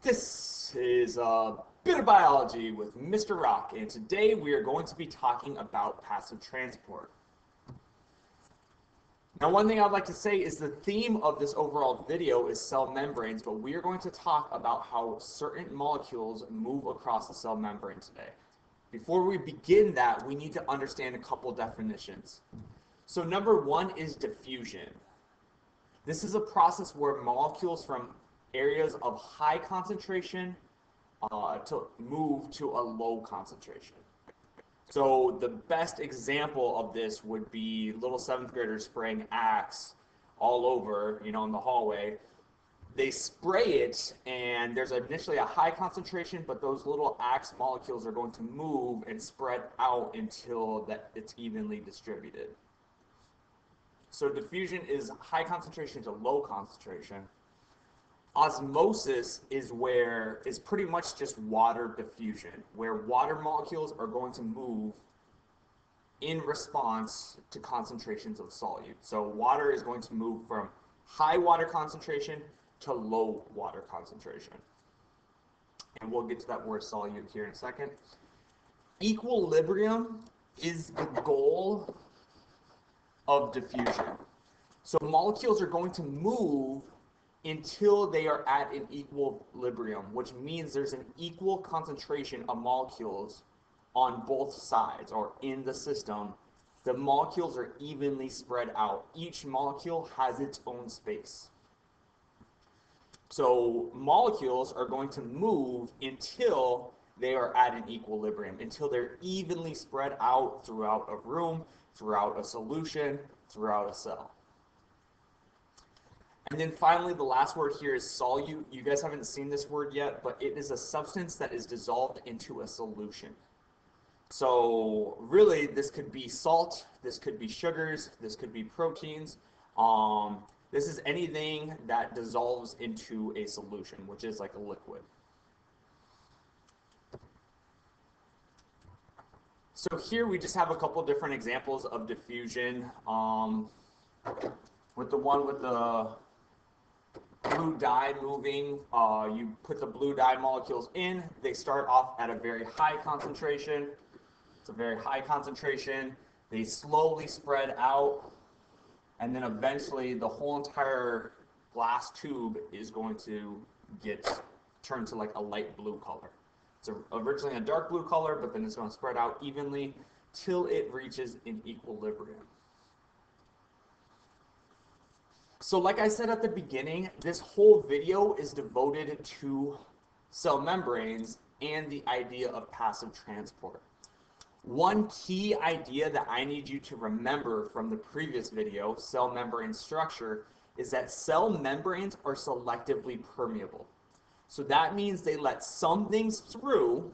This is a bit of biology with Mr. Rock, and today we are going to be talking about passive transport. Now, one thing I'd like to say is the theme of this overall video is cell membranes, but we are going to talk about how certain molecules move across the cell membrane today. Before we begin that, we need to understand a couple definitions. So number one is diffusion. This is a process where molecules from areas of high concentration uh, to move to a low concentration. So the best example of this would be little seventh graders spraying Axe all over, you know, in the hallway. They spray it, and there's initially a high concentration, but those little Axe molecules are going to move and spread out until that it's evenly distributed. So diffusion is high concentration to low concentration. Osmosis is where is pretty much just water diffusion, where water molecules are going to move in response to concentrations of solute. So water is going to move from high water concentration to low water concentration. And we'll get to that word solute here in a second. Equilibrium is the goal of diffusion. So molecules are going to move until they are at an equilibrium, which means there's an equal concentration of molecules on both sides or in the system. The molecules are evenly spread out. Each molecule has its own space. So molecules are going to move until they are at an equilibrium, until they're evenly spread out throughout a room, throughout a solution, throughout a cell. And then finally, the last word here is solute. You guys haven't seen this word yet, but it is a substance that is dissolved into a solution. So really, this could be salt, this could be sugars, this could be proteins. Um, this is anything that dissolves into a solution, which is like a liquid. So here we just have a couple different examples of diffusion. Um, with the one with the blue dye moving. Uh, you put the blue dye molecules in. They start off at a very high concentration. It's a very high concentration. They slowly spread out. And then eventually the whole entire glass tube is going to get turned to like a light blue color. It's originally a dark blue color, but then it's going to spread out evenly till it reaches an equilibrium. So like I said at the beginning, this whole video is devoted to cell membranes and the idea of passive transport. One key idea that I need you to remember from the previous video, cell membrane structure, is that cell membranes are selectively permeable. So that means they let some things through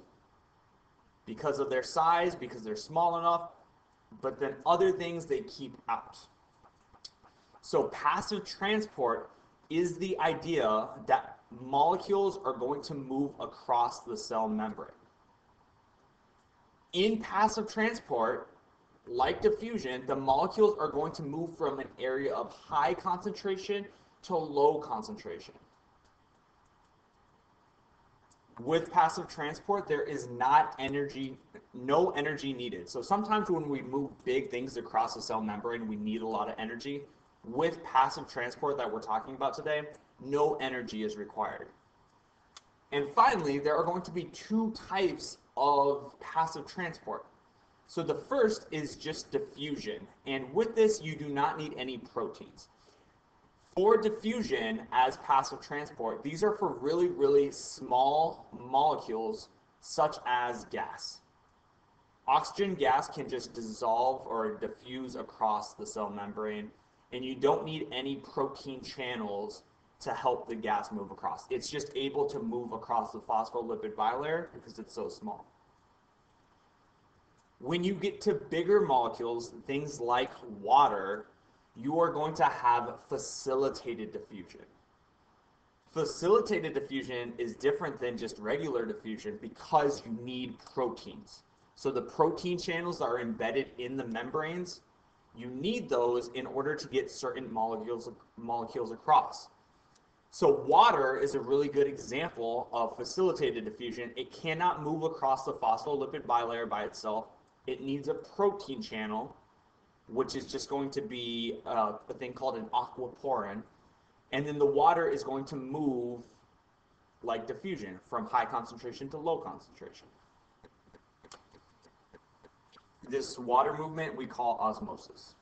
because of their size, because they're small enough, but then other things they keep out. So passive transport is the idea that molecules are going to move across the cell membrane. In passive transport, like diffusion, the molecules are going to move from an area of high concentration to low concentration. With passive transport, there is not energy, no energy needed. So sometimes when we move big things across the cell membrane, we need a lot of energy with passive transport that we're talking about today, no energy is required. And finally, there are going to be two types of passive transport. So the first is just diffusion. And with this, you do not need any proteins. For diffusion as passive transport, these are for really, really small molecules such as gas. Oxygen gas can just dissolve or diffuse across the cell membrane and you don't need any protein channels to help the gas move across. It's just able to move across the phospholipid bilayer because it's so small. When you get to bigger molecules, things like water, you are going to have facilitated diffusion. Facilitated diffusion is different than just regular diffusion because you need proteins. So the protein channels are embedded in the membranes you need those in order to get certain molecules, molecules across. So water is a really good example of facilitated diffusion. It cannot move across the phospholipid bilayer by itself. It needs a protein channel, which is just going to be uh, a thing called an aquaporin. And then the water is going to move like diffusion from high concentration to low concentration. This water movement we call osmosis.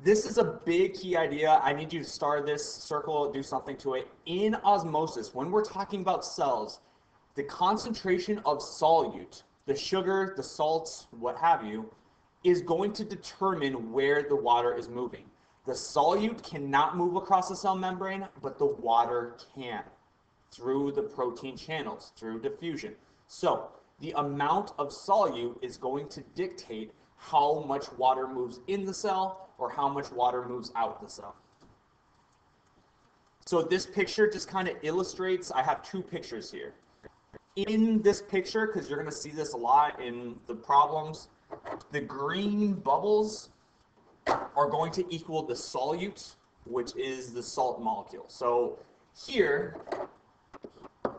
This is a big key idea. I need you to star this, circle, do something to it. In osmosis, when we're talking about cells, the concentration of solute, the sugar, the salts, what have you, is going to determine where the water is moving. The solute cannot move across the cell membrane, but the water can through the protein channels, through diffusion. So the amount of solute is going to dictate how much water moves in the cell or how much water moves out the cell. So this picture just kind of illustrates, I have two pictures here. In this picture, because you're going to see this a lot in the problems, the green bubbles are going to equal the solute, which is the salt molecule. So here,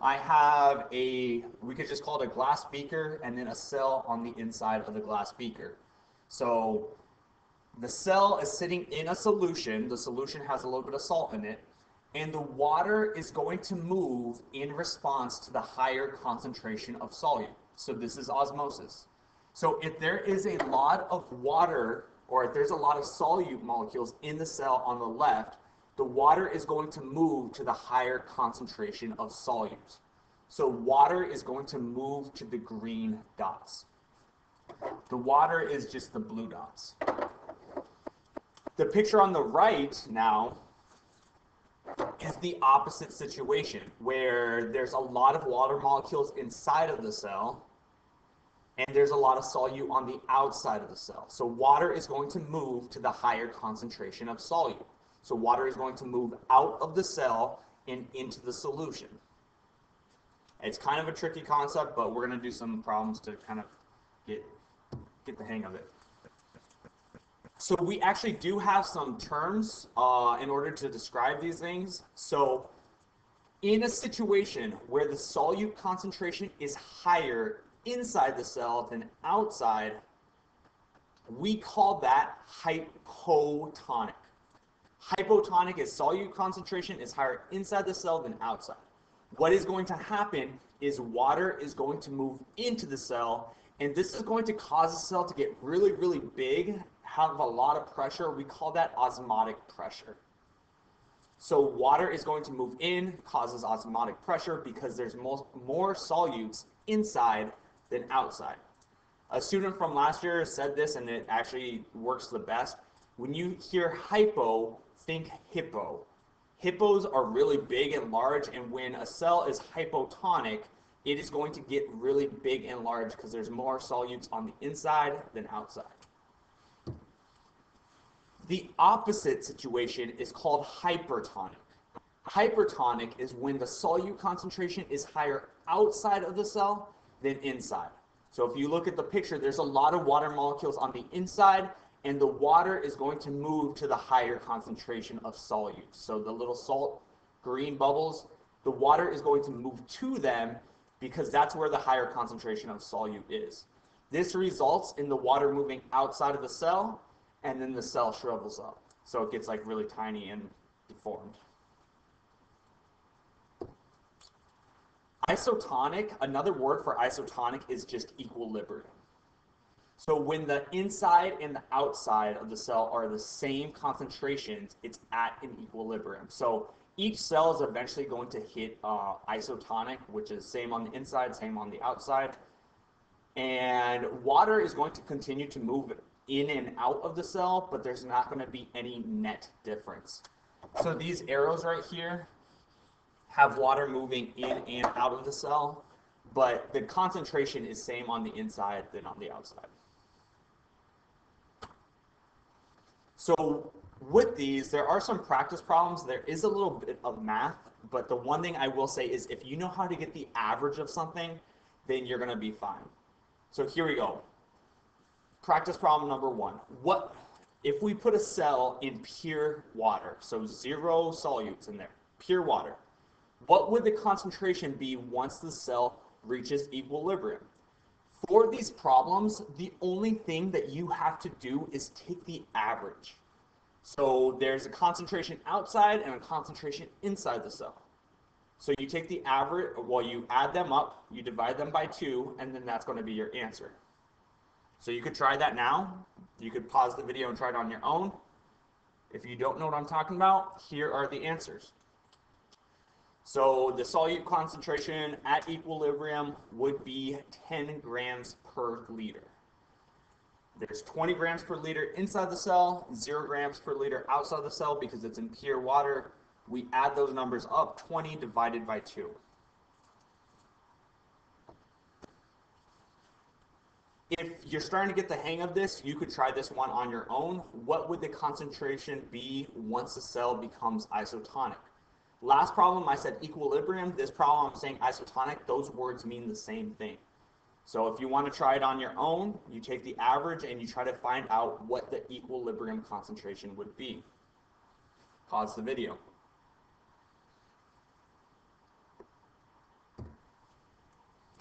I have a, we could just call it a glass beaker and then a cell on the inside of the glass beaker. So the cell is sitting in a solution. The solution has a little bit of salt in it. And the water is going to move in response to the higher concentration of solute. So this is osmosis. So if there is a lot of water or if there's a lot of solute molecules in the cell on the left, the water is going to move to the higher concentration of solutes. So water is going to move to the green dots. The water is just the blue dots. The picture on the right now is the opposite situation where there's a lot of water molecules inside of the cell and there's a lot of solute on the outside of the cell. So water is going to move to the higher concentration of solute. So water is going to move out of the cell and into the solution. It's kind of a tricky concept, but we're going to do some problems to kind of get, get the hang of it. So we actually do have some terms uh, in order to describe these things. So in a situation where the solute concentration is higher inside the cell than outside, we call that hypotonic. Hypotonic is solute concentration is higher inside the cell than outside. What is going to happen is water is going to move into the cell and this is going to cause the cell to get really, really big have a lot of pressure, we call that osmotic pressure. So water is going to move in, causes osmotic pressure because there's more, more solutes inside than outside. A student from last year said this and it actually works the best. When you hear hypo, think hippo. Hippos are really big and large and when a cell is hypotonic, it is going to get really big and large because there's more solutes on the inside than outside. The opposite situation is called hypertonic. Hypertonic is when the solute concentration is higher outside of the cell than inside. So if you look at the picture, there's a lot of water molecules on the inside, and the water is going to move to the higher concentration of solute. So the little salt green bubbles, the water is going to move to them because that's where the higher concentration of solute is. This results in the water moving outside of the cell and then the cell shrivels up. So it gets like really tiny and deformed. Isotonic, another word for isotonic is just equilibrium. So when the inside and the outside of the cell are the same concentrations, it's at an equilibrium. So each cell is eventually going to hit uh, isotonic, which is same on the inside, same on the outside. And water is going to continue to move in and out of the cell, but there's not going to be any net difference. So these arrows right here have water moving in and out of the cell, but the concentration is same on the inside than on the outside. So with these, there are some practice problems. There is a little bit of math, but the one thing I will say is if you know how to get the average of something, then you're going to be fine. So here we go. Practice problem number one. What if we put a cell in pure water, so zero solutes in there, pure water, what would the concentration be once the cell reaches equilibrium? For these problems, the only thing that you have to do is take the average. So there's a concentration outside and a concentration inside the cell. So you take the average, well, you add them up, you divide them by two, and then that's going to be your answer. So you could try that now. You could pause the video and try it on your own. If you don't know what I'm talking about, here are the answers. So the solute concentration at equilibrium would be 10 grams per liter. There's 20 grams per liter inside the cell, 0 grams per liter outside the cell because it's in pure water. We add those numbers up, 20 divided by 2. If you're starting to get the hang of this, you could try this one on your own. What would the concentration be once the cell becomes isotonic? Last problem, I said equilibrium. This problem, I'm saying isotonic. Those words mean the same thing. So if you want to try it on your own, you take the average and you try to find out what the equilibrium concentration would be. Pause the video.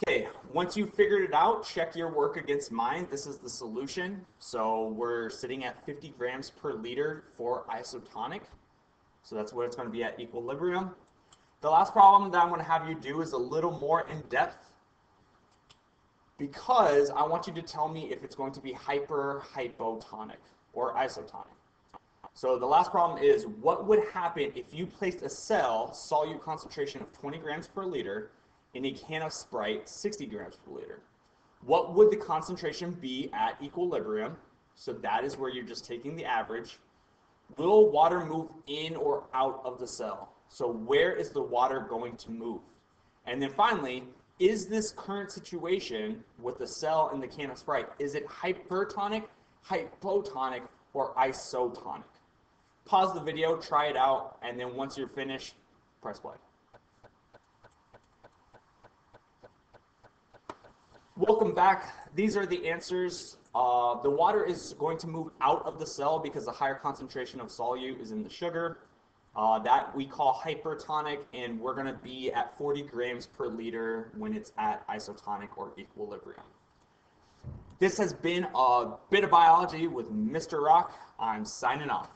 Okay, once you've figured it out, check your work against mine. This is the solution. So we're sitting at 50 grams per liter for isotonic. So that's what it's going to be at equilibrium. The last problem that I'm going to have you do is a little more in depth because I want you to tell me if it's going to be hyper, hypotonic, or isotonic. So the last problem is what would happen if you placed a cell solute concentration of 20 grams per liter in a can of Sprite 60 grams per liter? What would the concentration be at equilibrium? So that is where you're just taking the average. Will water move in or out of the cell? So where is the water going to move? And then finally, is this current situation with the cell in the can of Sprite, is it hypertonic, hypotonic, or isotonic? Pause the video, try it out, and then once you're finished, press play. Welcome back. These are the answers. Uh, the water is going to move out of the cell because the higher concentration of solute is in the sugar. Uh, that we call hypertonic, and we're going to be at 40 grams per liter when it's at isotonic or equilibrium. This has been a bit of biology with Mr. Rock. I'm signing off.